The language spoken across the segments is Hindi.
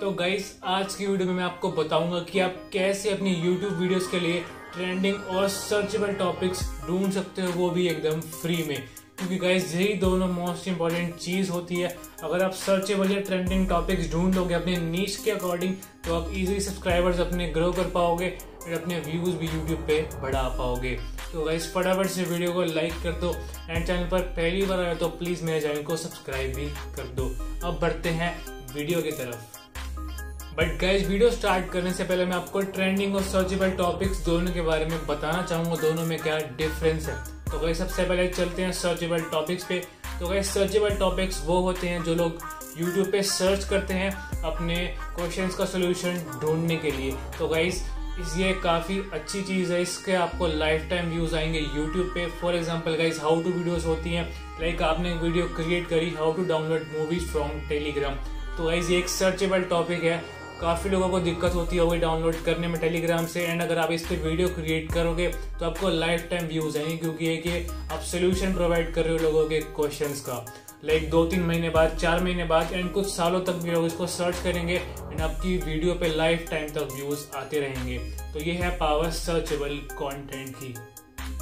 तो गाइस आज की वीडियो में मैं आपको बताऊँगा कि आप कैसे अपनी YouTube वीडियोस के लिए ट्रेंडिंग और सर्चेबल टॉपिक्स ढूंढ सकते हो, वो भी एकदम फ्री में। क्योंकि गाइस यही दोनों मोस्ट इंपॉर्टेंट चीज़ होती है। अगर आप सर्चेबल या ट्रेंडिंग टॉपिक्स ढूंढ लोगे अपने नीच के अकॉर्डिंग तो आप इजीली सब्सक्राइबर्स अपने ग्रो कर पाओगे और अपने व्यूज़ भी यूट्यूब पे बढ़ा पाओगे। तो गाइस फटाफट से वीडियो को लाइक कर दो एंड चैनल पर पहली बार आए तो प्लीज़ मेरे चैनल को सब्सक्राइब भी कर दो। अब बढ़ते हैं वीडियो की तरफ़। बट गाइज़ वीडियो स्टार्ट करने से पहले मैं आपको ट्रेंडिंग और सर्चेबल टॉपिक्स दोनों के बारे में बताना चाहूँगा। दोनों में क्या डिफरेंस है? तो गाइज़ सबसे पहले चलते हैं सर्चेबल टॉपिक्स पे। तो गाइज़ सर्चेबल टॉपिक्स वो होते हैं जो लोग यूट्यूब पे सर्च करते हैं अपने क्वेश्चंस का सोल्यूशन ढूँढने के लिए। तो गाइज़ ये काफ़ी अच्छी चीज़ है। इसके आपको लाइफ टाइम व्यूज़ आएँगे यूट्यूब पे। For example guys how to videos होती हैं। लाइक आपने वीडियो क्रिएट करी how to download movies from Telegram तो गाइज़ ये एक सर्चेबल टॉपिक है। काफ़ी लोगों को दिक्कत होती होगी डाउनलोड करने में टेलीग्राम से एंड अगर आप इस पर वीडियो क्रिएट करोगे तो आपको लाइफ टाइम व्यूज़ आएँगे, क्योंकि ये आप सोल्यूशन प्रोवाइड कर रहे हो लोगों के क्वेश्चन का। लाइक दो तीन महीने बाद, चार महीने बाद एंड कुछ सालों तक भी लोग इसको सर्च करेंगे एंड आपकी वीडियो पे लाइफ टाइम तक व्यूज़ आते रहेंगे। तो ये है पावर सर्चेबल कंटेंट की।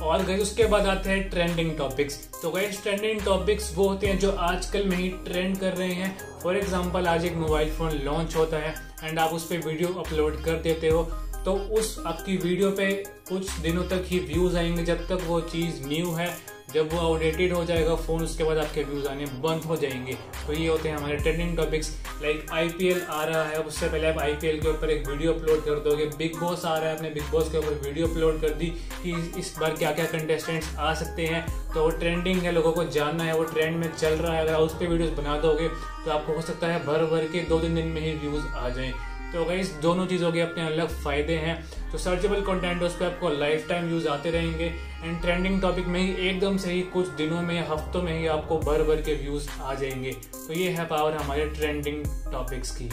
और गई उसके बाद आते हैं ट्रेंडिंग टॉपिक्स तो गई ट्रेंडिंग टॉपिक्स वो होते हैं जो आजकल में ही ट्रेंड कर रहे हैं। फॉर एग्ज़ाम्पल आज एक मोबाइल फ़ोन लॉन्च होता है एंड आप उस पर वीडियो अपलोड कर देते हो। तो उस आपकी वीडियो पे कुछ दिनों तक ही व्यूज़ आएँगे जब तक वो चीज़ न्यू है। जब वो आउटडेटेड हो जाएगा फ़ोन उसके बाद आपके व्यूज़ आने बंद हो जाएँगे। तो ये होते हैं हमारे ट्रेंडिंग टॉपिक्स लाइक आईपीएल आ रहा है उससे पहले आप आईपीएल के ऊपर एक वीडियो अपलोड कर दोगे। बिग बॉस आ रहा है, आपने बिग बॉस के ऊपर वीडियो अपलोड कर दी कि इस बार क्या क्या कंटेस्टेंट्स आ सकते हैं। तो वो ट्रेंडिंग है, लोगों को जानना है, वो ट्रेंड में चल रहा है। अगर उस पर वीडियोज़ बना दोगे तो आपको हो सकता है भर भर के दो तीन दिन में ही व्यूज़ आ जाएँ। तो गई दोनों चीज़ों के अपने अलग फ़ायदे हैं। तो सर्चेबल कंटेंट उस पर आपको लाइफ टाइम यूज़ आते रहेंगे। एंड ट्रेंडिंग टॉपिक में ही एकदम से ही कुछ दिनों में, हफ्तों में ही आपको भर भर के व्यूज़ आ जाएँगे। तो ये है पावर हमारे ट्रेंडिंग टॉपिक्स की।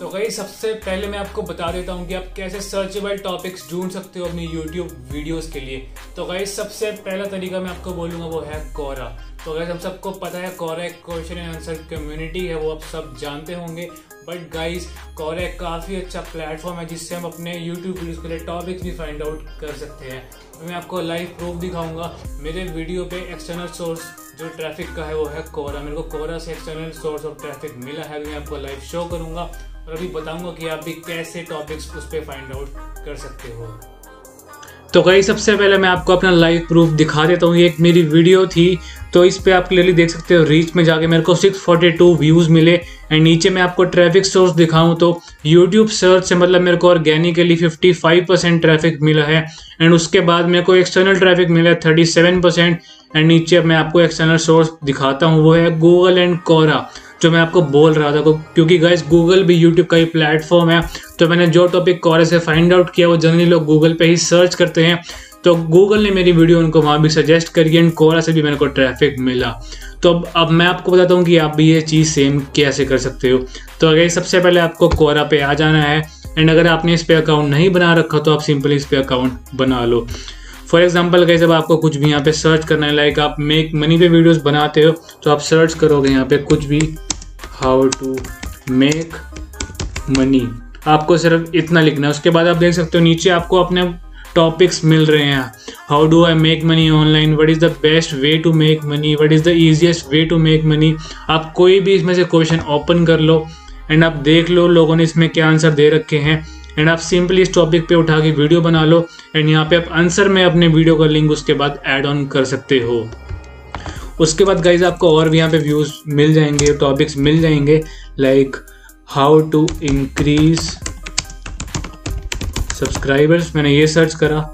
तो गई, सबसे पहले मैं आपको बता देता हूँ कि आप कैसे सर्चेबल टॉपिक्स ढूंढ सकते हो अपनी यूट्यूब वीडियोस के लिए। तो गई, सबसे पहला तरीका मैं आपको बोलूँगा वो है कोरा। तो अगर हम सबको पता है, कोरा एक क्वेश्चन एंड आंसर कम्युनिटी है, वो आप सब जानते होंगे। बट गाइस कोरा एक काफ़ी अच्छा प्लेटफॉर्म है, जिससे हम अपने यूट्यूब वीडियोस के लिए टॉपिक्स भी फाइंड आउट कर सकते हैं। मैं आपको लाइव प्रूफ दिखाऊँगा, मेरे वीडियो पे एक्सटर्नल सोर्स जो ट्रैफ़िक का है वो है कोरा। मेरे को कोरा से एक्सटर्नल सोर्स ऑफ़ ट्रैफ़िक मिला है मैं आपको लाइव शो करूँगा। और अभी बताऊँगा कि आप भी कैसे टॉपिक्स उस पर फाइंड आउट कर सकते हो। तो कई सबसे पहले मैं आपको अपना लाइव प्रूफ दिखा देता हूँ। ये एक मेरी वीडियो थी तो इस पे आप क्लियरली देख सकते हो रीच में जाके मेरे को 642 व्यूज़ मिले। एंड नीचे मैं आपको ट्रैफ़िक सोर्स दिखाऊँ तो यूट्यूब सर्च से मतलब मेरे को ऑर्गेनिकली 55 परसेंट ट्रैफ़िक मिला है। एंड उसके बाद मेरे को एक्सटर्नल ट्रैफ़िक मिला है थर्टी सेवन परसेंट एंड नीचे मैं आपको एक्सटर्नल सोर्स दिखाता हूँ, वो है गूगल एंड कोरा जो मैं आपको बोल रहा था क्योंकि गाइस गूगल भी यूट्यूब का ही प्लेटफॉर्म है। तो मैंने जो टॉपिक कोरे से फाइंड आउट किया, वो जनरली लोग गूगल पे ही सर्च करते हैं। तो गूगल ने मेरी वीडियो उनको वहाँ भी सजेस्ट करी एंड कोरा से भी मेरे को ट्रैफ़िक मिला। तो अब अब मैं आपको बताता हूँ कि आप भी ये चीज़ सेम कैसे कर सकते हो। तो अगर सबसे पहले आपको कोरा पे आ जाना है एंड अगर आपने इस पे अकाउंट नहीं बना रखा तो आप सिंपली इस पे अकाउंट बना लो। फॉर एग्ज़ाम्पल जब आपको कुछ भी यहाँ पे सर्च करना है लाइक आप मेक मनी पे वीडियोस बनाते हो तो आप सर्च करोगे यहाँ पे कुछ भी हाउ टू मेक मनी आपको सिर्फ़ इतना लिखना है। उसके बाद आप देख सकते हो, नीचे आपको अपने टॉपिक्स मिल रहे हैं। How do I make money online what is the best way to make money what is the easiest way to make money आप कोई भी इसमें से क्वेश्चन ओपन कर लो एंड आप देख लो लोगों ने इसमें क्या आंसर दे रखे हैं। एंड आप सिंपली इस टॉपिक पे उठा के वीडियो बना लो एंड यहाँ पे आप आंसर में अपने वीडियो का लिंक उसके बाद ऐड ऑन कर सकते हो। उसके बाद गाइज़ आपको और भी यहाँ पे व्यूज़ मिल जाएँगे टॉपिक्स मिल जाएँगे like how to increase subscribers मैंने ये सर्च करा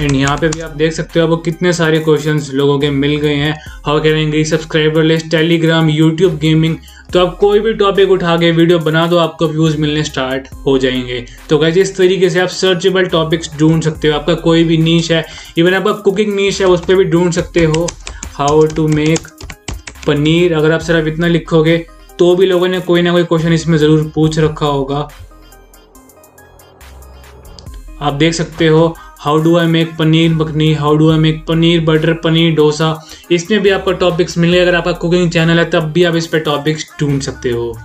एंड यहाँ पे भी आप देख सकते हो आपको कितने सारे क्वेश्चंस लोगों के मिल गए हैं। How can subscriber list Telegram YouTube gaming तो आप कोई भी टॉपिक उठा के वीडियो बना दो, आपको व्यूज़ मिलने स्टार्ट हो जाएँगे। तो कैसे इस तरीके से आप सर्चेबल टॉपिक्स ढूंढ सकते हो। आपका कोई भी नीच है इवन आपका कुकिंग नीच है, उस पर भी ढूंढ सकते हो। How to make paneer. अगर आप सिर्फ़ इतना लिखोगे तो भी लोगों ने कोई ना कोई क्वेश्चन इसमें ज़रूर पूछ रखा होगा। आप देख सकते हो how do I make paneer makhani how do I make paneer butter paneer dosa? इसमें भी आपको टॉपिक्स मिले अगर आपका कुकिंग चैनल है, तब भी आप इस पर टॉपिक्स ढूंढ सकते हो।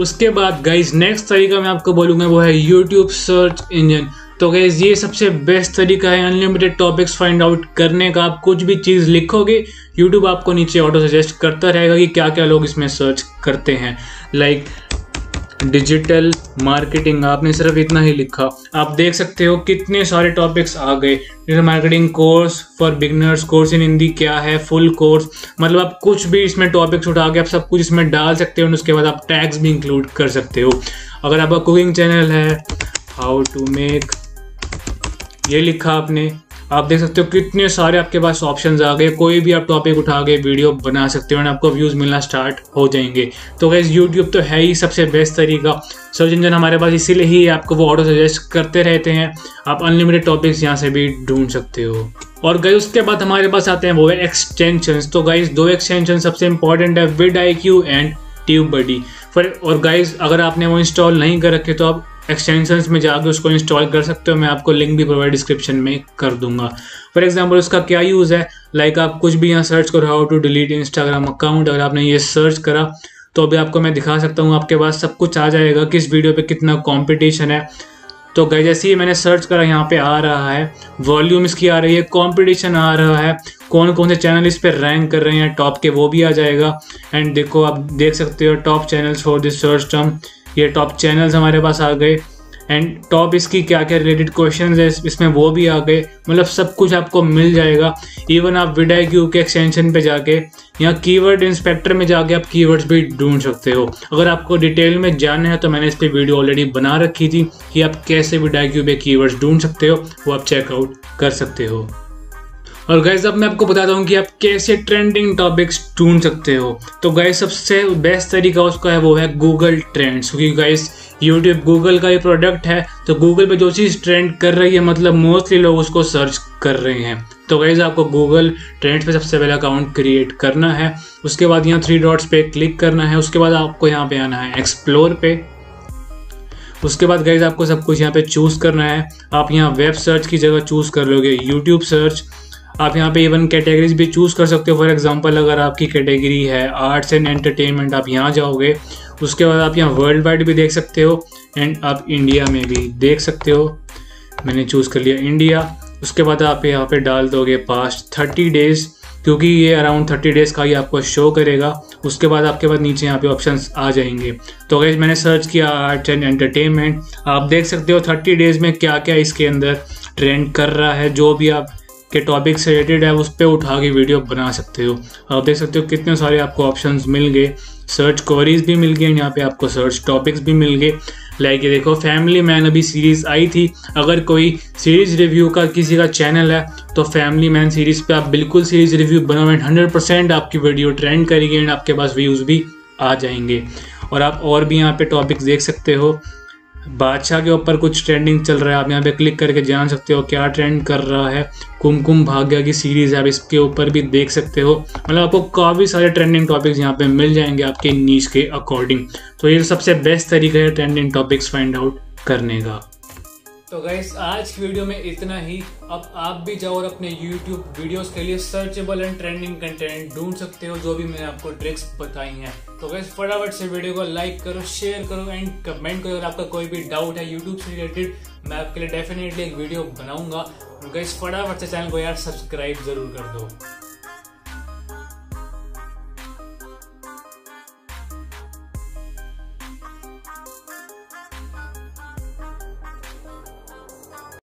उसके बाद गाइज़ नेक्स्ट तरीका मैं आपको बोलूँगा, वो है यूट्यूब सर्च इंजन तो गैस ये सबसे बेस्ट तरीका है अनलिमिटेड टॉपिक्स फाइंड आउट करने का। आप कुछ भी चीज़ लिखोगे यूट्यूब आपको नीचे ऑटो सजेस्ट करता रहेगा कि क्या क्या लोग इसमें सर्च करते हैं। लाइक डिजिटल मार्केटिंग आपने सिर्फ़ इतना ही लिखा। आप देख सकते हो कितने सारे टॉपिक्स आ गए। Digital marketing course for beginners course in Hindi क्या है? फुल कोर्स मतलब आप कुछ भी इसमें टॉपिक्स उठा के आप सब कुछ इसमें डाल सकते हो और उसके बाद आप टैग्स भी इंक्लूड कर सकते हो। अगर आपका कुकिंग चैनल है हाउ टू मेक ये लिखा आपने। आप देख सकते हो कितने सारे आपके पास ऑप्शन आ गए। कोई भी आप टॉपिक उठा के वीडियो बना सकते हो और आपको व्यूज़ मिलना स्टार्ट हो जाएँगे। तो गैस यूट्यूब तो है ही सबसे बेस्ट तरीका। सर्च इंजन हमारे पास इसीलिए ही आपको वो ऑटो सजेस्ट करते रहते हैं। आप अनलिमिटेड टॉपिक्स यहाँ से भी ढूंढ सकते हो। और गई उसके बाद हमारे पास आते हैं वो है एक्सटेंशन तो गाइज़ दो एक्सटेंशन सबसे इंपॉर्टेंट है विड I Q and TubeBuddy फिर और गाइज़ अगर आपने वो इंस्टॉल नहीं कर रखे तो आप एक्सटेंशंस में जाकर उसको इंस्टॉल कर सकते हो, मैं आपको लिंक भी प्रोवाइड डिस्क्रिप्शन में कर दूँगा। फॉर एग्ज़ाम्पल उसका क्या यूज़ है? लाइक like आप कुछ भी यहाँ सर्च करो how to delete Instagram account अगर आपने ये सर्च करा तो अभी आपको मैं दिखा सकता हूँ, आपके पास सब कुछ आ जाएगा, किस वीडियो पे कितना कंपटीशन है। तो गई जैसे ही मैंने सर्च करा, यहाँ पे आ रहा है वॉल्यूम इसकी आ रही है कंपटीशन आ रहा है कौन कौन से चैनल इस पर रैंक कर रहे हैं टॉप के वो भी आ जाएगा। एंड देखो, आप देख सकते हो top channels for this search term ये टॉप चैनल्स हमारे पास आ गए। एंड टॉप इसकी क्या क्या रिलेटेड क्वेश्चन है इसमें वो भी आ गए। मतलब सब कुछ आपको मिल जाएगा। इवन आप विडाई क्यू के एक्सटेंशन पे जाके या कीवर्ड इंस्पेक्टर में जाके आप कीवर्ड्स भी ढूंढ सकते हो। अगर आपको डिटेल में जानना है तो मैंने इस पर वीडियो ऑलरेडी बना रखी थी कि आप कैसे विडाई क्यू पे कीवर्ड्स ढूंढ सकते हो। वो आप चेकआउट कर सकते हो। और गाइज़ अब मैं आपको बताता हूँ कि आप कैसे ट्रेंडिंग टॉपिक्स ढूंढ सकते हो। तो गाइज़ सबसे बेस्ट तरीका उसका है, वो है गूगल ट्रेंड्स क्योंकि गाइज़ यूट्यूब गूगल का ये प्रोडक्ट है तो गूगल पे जो चीज़ ट्रेंड कर रही है मतलब मोस्टली लोग उसको सर्च कर रहे हैं। तो गाइज़ आपको गूगल ट्रेंड्स पे सबसे पहले अकाउंट क्रिएट करना है, उसके बाद यहाँ थ्री डॉट्स पे क्लिक करना है, उसके बाद आपको यहाँ पे आना है एक्सप्लोर पे। उसके बाद गाइज़ आपको सब कुछ यहाँ पे चूज़ करना है। आप यहाँ वेब सर्च की जगह चूज़ कर लोगे यूट्यूब सर्च आप यहाँ पे इवन कैटेगरीज भी चूज़ कर सकते हो. फॉर एग्जांपल अगर आपकी कैटेगरी है आर्ट्स एंड एंटरटेनमेंट आप यहाँ जाओगे, उसके बाद आप यहाँ वर्ल्ड वाइड भी देख सकते हो एंड आप इंडिया में भी देख सकते हो. मैंने चूज़ कर लिया इंडिया उसके बाद आप यहाँ पे डाल दोगे पास्ट थर्टी डेज़ क्योंकि ये अराउंड थर्टी डेज़ का ही आपको शो करेगा. उसके बाद आपके पास नीचे यहाँ पे ऑप्शंस आ जाएँगे. तो अगर मैंने सर्च किया आर्ट एंड एंटरटेनमेंट आप देख सकते हो थर्टी डेज़ में क्या क्या इसके अंदर ट्रेंड कर रहा है, जो भी आप के टॉपिक से रिलेटेड है, उस पर उठा के वीडियो बना सकते हो। आप देख सकते हो कितने सारे आपको ऑप्शन मिल गए। सर्च क्वेरीज भी मिल गए यहाँ पे आपको सर्च टॉपिक्स भी मिल गए। लाइक ये देखो फैमिली मैन अभी सीरीज़ आई थी। अगर कोई सीरीज़ रिव्यू का किसी का चैनल है तो फैमिली मैन सीरीज़ पे आप बिल्कुल सीरीज़ रिव्यू बनाओ एंड हंड्रेड परसेंट आपकी वीडियो ट्रेंड करेगी एंड आपके पास व्यूज़ भी आ जाएँगे। और आप और भी यहाँ पे टॉपिक्स देख सकते हो। बादशाह के ऊपर कुछ ट्रेंडिंग चल रहा है। आप यहाँ पे क्लिक करके जान सकते हो क्या ट्रेंड कर रहा है। कुमकुम भाग्य की सीरीज़ है आप इसके ऊपर भी देख सकते हो। मतलब आपको काफ़ी सारे ट्रेंडिंग टॉपिक्स यहाँ पे मिल जाएँगे आपके नीच के अकॉर्डिंग तो ये सबसे बेस्ट तरीका है ट्रेंडिंग टॉपिक्स फाइंड आउट करने का। तो गाइस आज की वीडियो में इतना ही। अब आप भी जाओ और अपने YouTube वीडियोस के लिए सर्चेबल एंड ट्रेंडिंग कंटेंट ढूंढ सकते हो, जो भी मैंने आपको ट्रिक्स बताई हैं। तो गाइस फटाफट से वीडियो को लाइक करो शेयर करो एंड कमेंट करो। अगर आपका कोई भी डाउट है यूट्यूब से रिलेटेड मैं आपके लिए डेफिनेटली एक वीडियो बनाऊँगा। गाइस फटाफट से चैनल को यार सब्सक्राइब ज़रूर कर दो।